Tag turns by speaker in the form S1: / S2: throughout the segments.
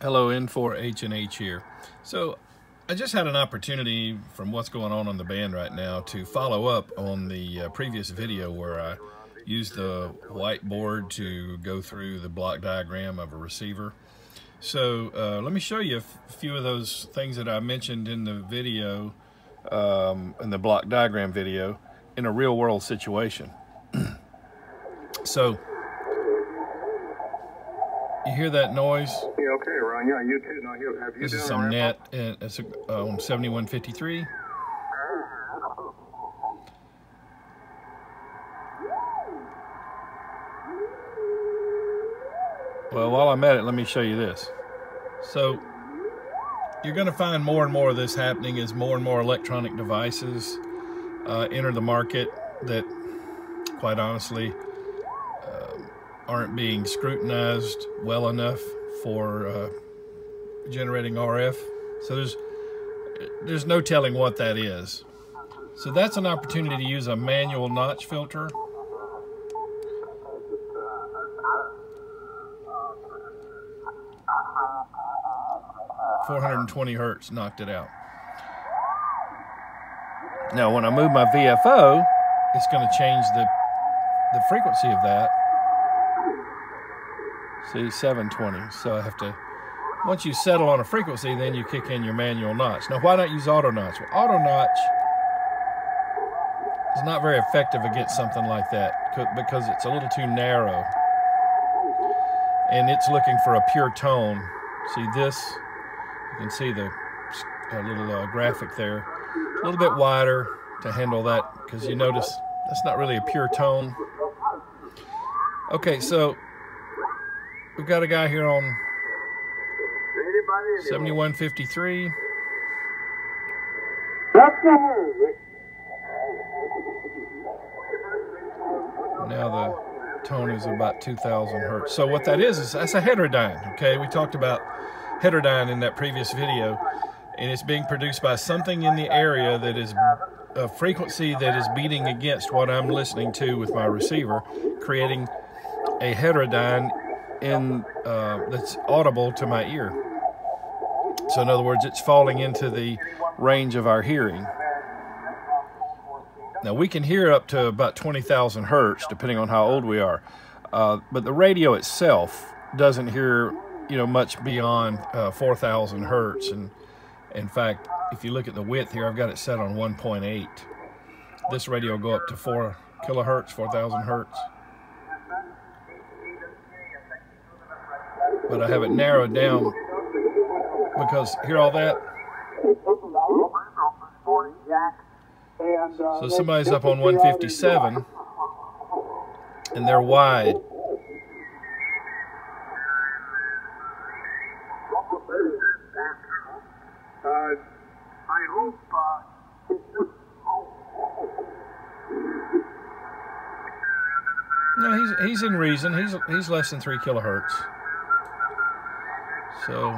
S1: Hello, N4HNH here. So I just had an opportunity from what's going on on the band right now to follow up on the uh, previous video where I used the whiteboard to go through the block diagram of a receiver. So uh, let me show you a few of those things that I mentioned in the video, um, in the block diagram video, in a real world situation. so you hear that noise?
S2: Yeah, okay, Ron. Yeah, you too. Now, have you
S1: This is some net it's a, on 7153. Well, while I'm at it, let me show you this. So you're going to find more and more of this happening as more and more electronic devices uh, enter the market that, quite honestly, um, aren't being scrutinized well enough for uh, generating RF. So there's there's no telling what that is. So that's an opportunity to use a manual notch filter. Four hundred and twenty hertz knocked it out. Now, when I move my VFO, it's going to change the the frequency of that. See, 720. So I have to, once you settle on a frequency, then you kick in your manual notch. Now, why not use auto notch? Well, auto notch is not very effective against something like that because it's a little too narrow. And it's looking for a pure tone. See this? You can see the little uh, graphic there. A little bit wider to handle that because you notice that's not really a pure tone. Okay, so we've got a guy here on 7153. Now the tone is about 2,000 hertz. So what that is, is that's a heterodyne, okay? We talked about heterodyne in that previous video, and it's being produced by something in the area that is a frequency that is beating against what I'm listening to with my receiver, creating a heterodyne in uh, that's audible to my ear. So in other words, it's falling into the range of our hearing. Now we can hear up to about 20,000 hertz, depending on how old we are. Uh, but the radio itself doesn't hear, you know, much beyond uh, 4,000 hertz. And in fact, if you look at the width here, I've got it set on 1.8. This radio will go up to 4 kilohertz, 4,000 hertz. But I have it narrowed down because hear all that? So somebody's up on 157 and they're wide. No, he's he's in reason. He's he's less than three kilohertz. So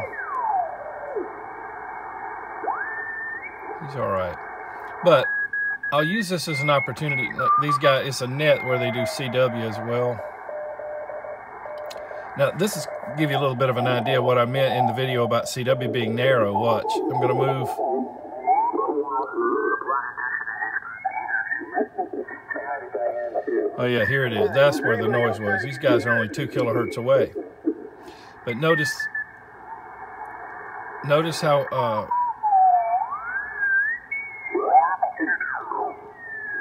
S1: he's all right. But I'll use this as an opportunity. These guys, it's a net where they do CW as well. Now this is give you a little bit of an idea what I meant in the video about CW being narrow. Watch, I'm gonna move. Oh yeah, here it is. That's where the noise was. These guys are only two kilohertz away. But notice, notice how uh,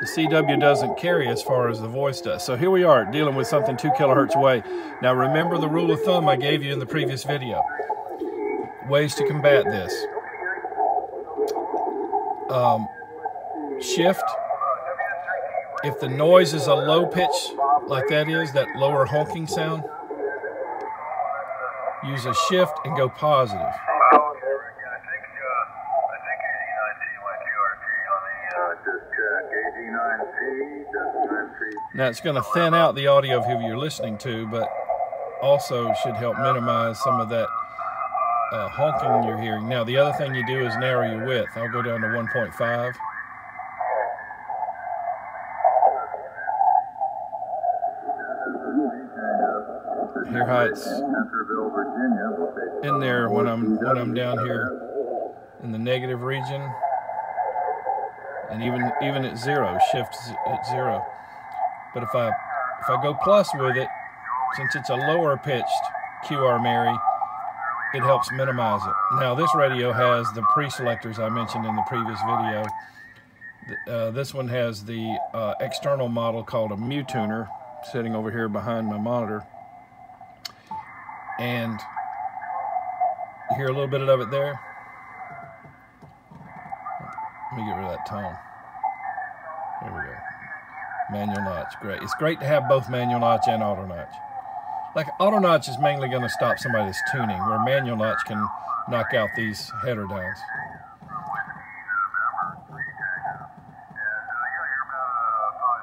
S1: the CW doesn't carry as far as the voice does. So here we are dealing with something two kilohertz away. Now remember the rule of thumb I gave you in the previous video. Ways to combat this. Um, shift. If the noise is a low pitch like that is, that lower honking sound, use a shift and go positive. Now it's going to thin out the audio of who you're listening to, but also should help minimize some of that uh, honking you're hearing. Now the other thing you do is narrow your width. I'll go down to 1.5. Hear how it's
S3: Centerville, Virginia. will take
S1: in there when I'm when I'm down here in the negative region, and even even at zero, shift z- at zero. But if I if I go plus with it, since it's a lower pitched QR Mary, it helps minimize it. Now this radio has the pre-selectors I mentioned in the previous video. Uh, this one has the uh, external model called a Mu Tuner, sitting over here behind my monitor, and you hear a little bit of it there. Let me get rid of that tone. There we go. Manual notch, great. It's great to have both manual notch and auto notch. Like auto notch is mainly going to stop somebody that's tuning, where manual notch can knock out these heterodynes.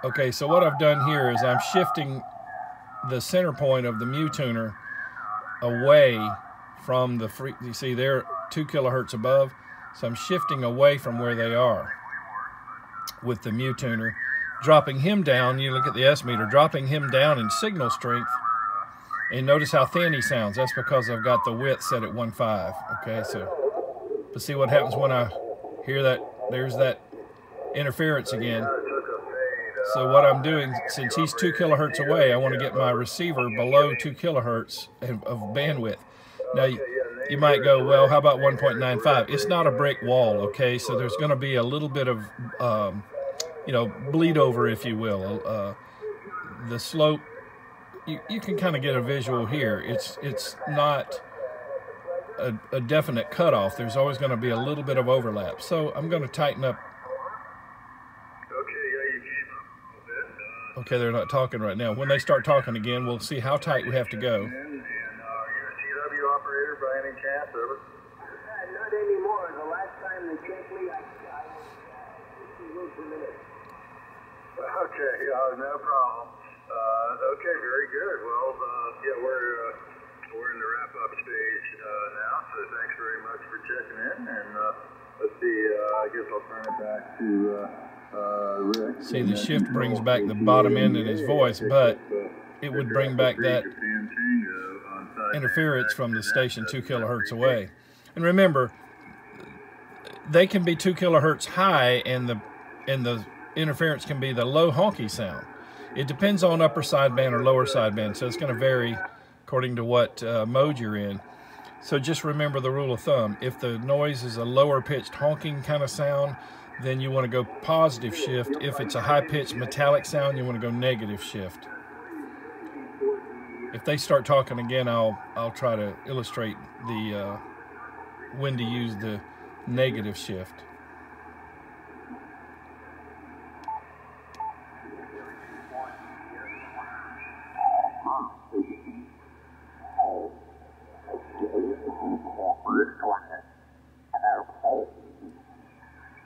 S1: Okay, so what I've done here is I'm shifting the center point of the mu tuner away from the free. You see, they're two kilohertz above, so I'm shifting away from where they are with the mu tuner, dropping him down. You look at the S meter, dropping him down in signal strength, and notice how thin he sounds. That's because I've got the width set at 1.5. Okay, so but see what happens when I hear that. There's that interference again. So what I'm doing, since he's two kilohertz away, I want to get my receiver below two kilohertz of, of bandwidth. Now, you, you might go, well, how about 1.95? It's not a brick wall, okay? So there's going to be a little bit of, um, you know, bleed over, if you will. Uh, the slope, you, you can kind of get a visual here. It's it's not a, a definite cutoff. There's always going to be a little bit of overlap. So I'm going to tighten up
S2: Okay, yeah, you came up a little bit. Uh,
S1: Okay, they're not talking right now. When they start talking again, we'll see how tight we have to go.
S3: And, and uh, you're a CW operator by any chance, ever?
S2: not anymore. The last time they checked me, I, I was uh, 50 moves a minute.
S3: Okay, uh, no problem. Uh, okay, very good. Well, uh, yeah, we're uh, we're in the wrap up stage uh, now, so thanks very much for checking in. And uh, let's see, uh, I guess I'll turn it back to uh, uh, Rick.
S1: See, the shift brings back the bottom end in his voice, but it would bring back that interference from the station two kilohertz away. And remember, they can be two kilohertz high, and the and the interference can be the low honky sound. It depends on upper sideband or lower sideband, so it's going to vary according to what uh, mode you're in. So just remember the rule of thumb: if the noise is a lower pitched honking kind of sound, then you want to go positive shift. If it's a high pitched metallic sound, you want to go negative shift. If they start talking again, I'll I'll try to illustrate the uh, when to use the negative shift.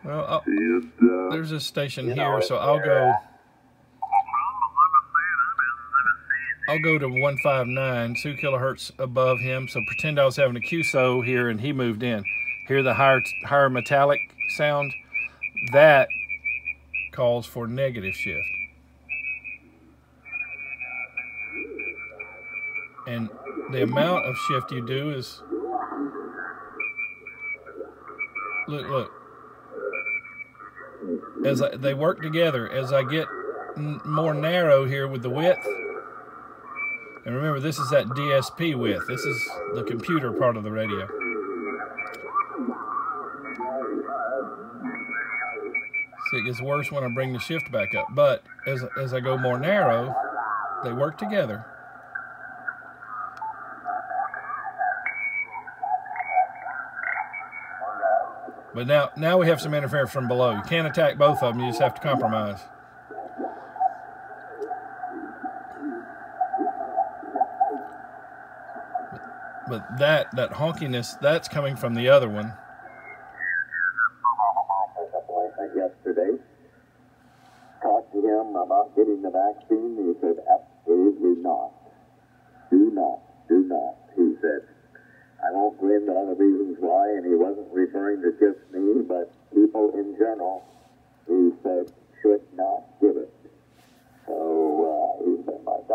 S1: Well, I'll,
S3: It, uh,
S1: there's a station here, so I'll go. I'll go to 159, two kilohertz above him. So pretend I was having a QSO here and he moved in. Hear the higher higher metallic sound? That calls for negative shift. And the amount of shift you do is look look as I, they work together as I get more narrow here with the width. And remember this is that DSP width. This is the computer part of the radio. See it gets worse when I bring the shift back up. But as, as I go more narrow they work together But now, now we have some interference from below. You can't attack both of them. You just have to compromise. But that that honkiness, that's coming from the other one.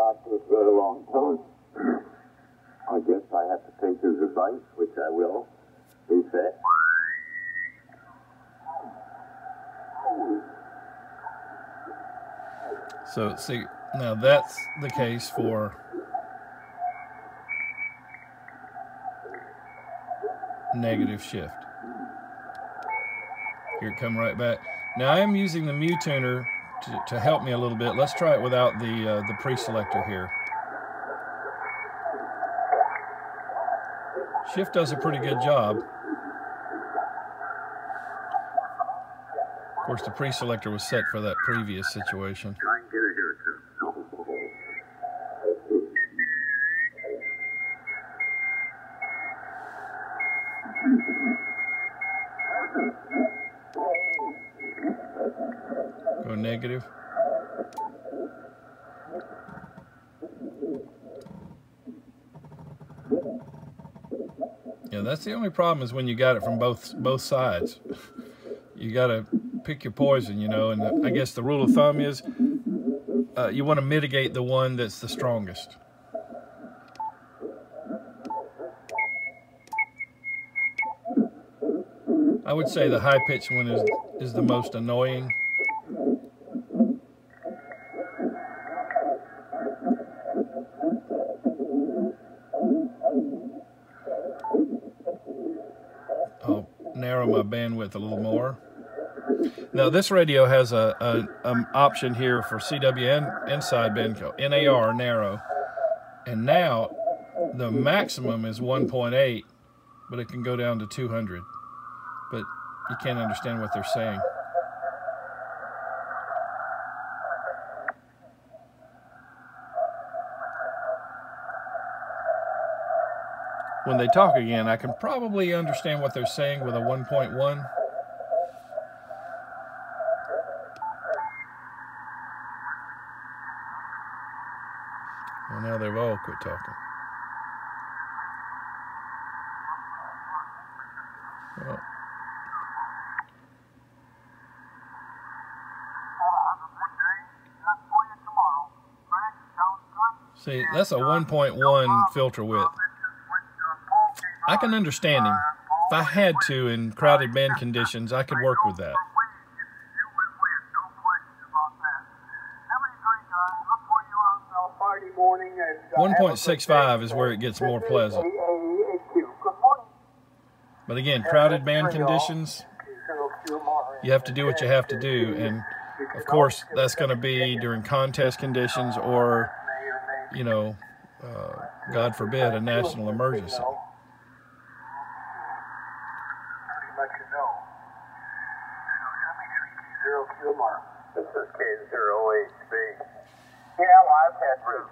S4: Doctor for a long time. I guess I have to take his advice, which I will. He said,
S1: So see, now that's the case for negative shift. Here come right back. Now I am using the mu tuner to, to help me a little bit. Let's try it without the uh, the pre-selector here. Shift does a pretty good job. Of course, the pre-selector was set for that previous situation.
S4: try and get a haircut.
S1: Go negative. Yeah, that's the only problem is when you got it from both both sides. You got to pick your poison, you know. And I guess the rule of thumb is uh, you want to mitigate the one that's the strongest. I would say the high pitched one is is the most annoying. I'll narrow my bandwidth a little more. Now this radio has a, a, an option here for CWN and sideband co- NAR narrow, and now the maximum is 1.8, but it can go down to 200. But you can't understand what they're saying. When they talk again, I can probably understand what they're saying with a 1.1. Well, now they've all quit talking. Well, see, that's a 1.1 filter width. I can understand him. If I had to in crowded band conditions, I could work with that. One point six five is where it gets more pleasant. But again, crowded band conditions, you have to do what you have to do. And of course, that's going to be during contest conditions or, you know, uh, God forbid, a national emergency.
S3: Pretty much a no. So tell me three zero
S4: This is K08B.
S2: Yeah, well, I've had root.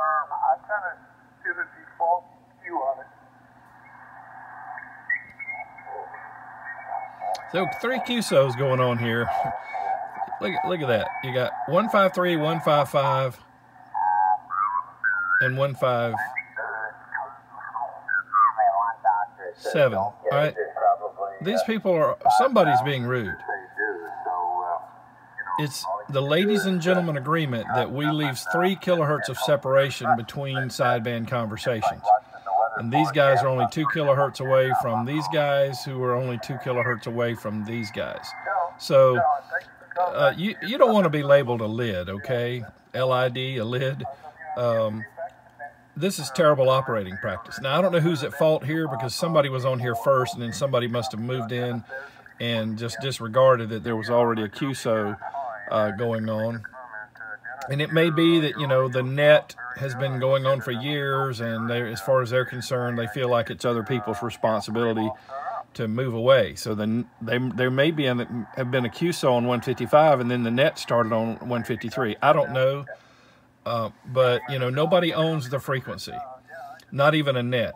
S3: Um, I kind of did a default view on it.
S1: So three QSOs going on here. Look, look at that. You got 153, 155, and 157. Seven. All right. These people are, somebody's being rude. It's the ladies and gentlemen agreement that we leave three kilohertz of separation between sideband conversations. And these guys are only two kilohertz away from these guys who are only two kilohertz away from these guys. So uh, you, you don't want to be labeled a lid, okay? L-I-D, a lid. Um, this is terrible operating practice. Now, I don't know who's at fault here because somebody was on here first and then somebody must have moved in and just disregarded that there was already a QSO uh, going on. And it may be that, you know, the net has been going on for years and they, as far as they're concerned, they feel like it's other people's responsibility to move away. So then they, there may be have been a QSO on 155 and then the net started on 153. I don't know. Uh, but you know nobody owns the frequency not even a net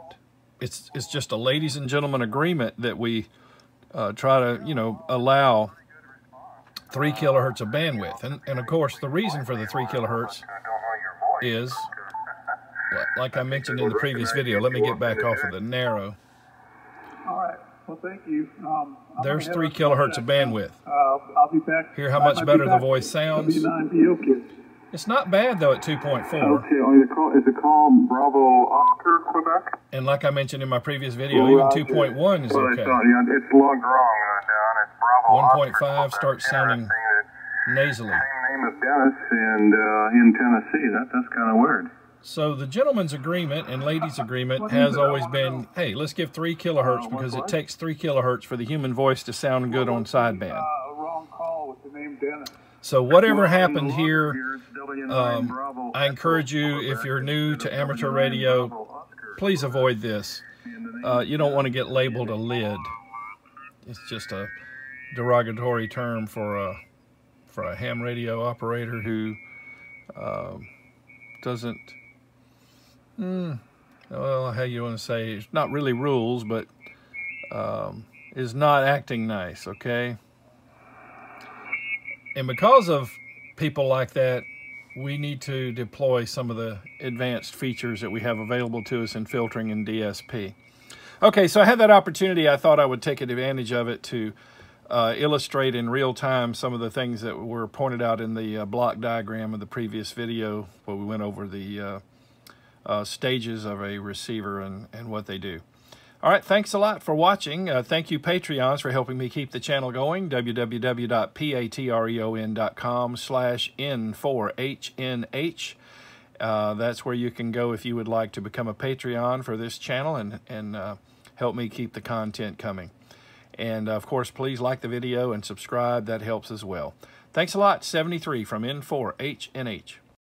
S1: it's it's just a ladies and gentlemen agreement that we uh, try to you know allow three kilohertz of bandwidth and, and of course the reason for the three kilohertz is like I mentioned in the previous video let me get back off of the narrow
S5: All right. Well, thank you. Um,
S1: there's three kilohertz of bandwidth
S5: Uh, I'll be back.
S1: Hear how much
S5: be
S1: better the voice sounds?
S5: W9PO kids.
S1: It's not bad though at 2.4.
S3: Okay, is it called, is it called Bravo Oscar Quebec?
S1: And like I mentioned in my previous video, even 2.1 is
S3: Well, it's,
S1: okay.
S3: uh, yeah, it's logged wrong, uh, Don. It's Bravo
S1: 1.5
S3: Oscar Quebec.
S1: starts sounding nasally.
S3: Same name as Dennis and uh, in Tennessee. That, that's kind of weird.
S1: So the gentleman's agreement and ladies' agreement has always been, hey, let's give three kilohertz because it takes three kilohertz for the human voice to sound good on sideband.
S5: Uh, wrong call with the name Dennis.
S1: So whatever happened here,
S3: Here it's W9
S1: um, I encourage you, if you're new to amateur radio, please avoid this.
S3: in the name
S1: Uh, you don't want to get labeled a lid. It's just a derogatory term for a for a ham radio operator who um, doesn't. Hmm, well, how you want to say? It's not really rules, but um, is not acting nice. Okay. And because of people like that, we need to deploy some of the advanced features that we have available to us in filtering and DSP. Okay, so I had that opportunity. I thought I would take advantage of it to uh, illustrate in real time some of the things that were pointed out in the uh, block diagram of the previous video where we went over the uh, uh, stages of a receiver and, and what they do. All right, thanks a lot for watching. Uh, thank you, Patreons, for helping me keep the channel going. www.patreon.com slash N4HNH. Uh, that's where you can go if you would like to become a Patreon for this channel and, and uh, help me keep the content coming. And, of course, please like the video and subscribe. That helps as well. Thanks a lot. 73 from N4HNH.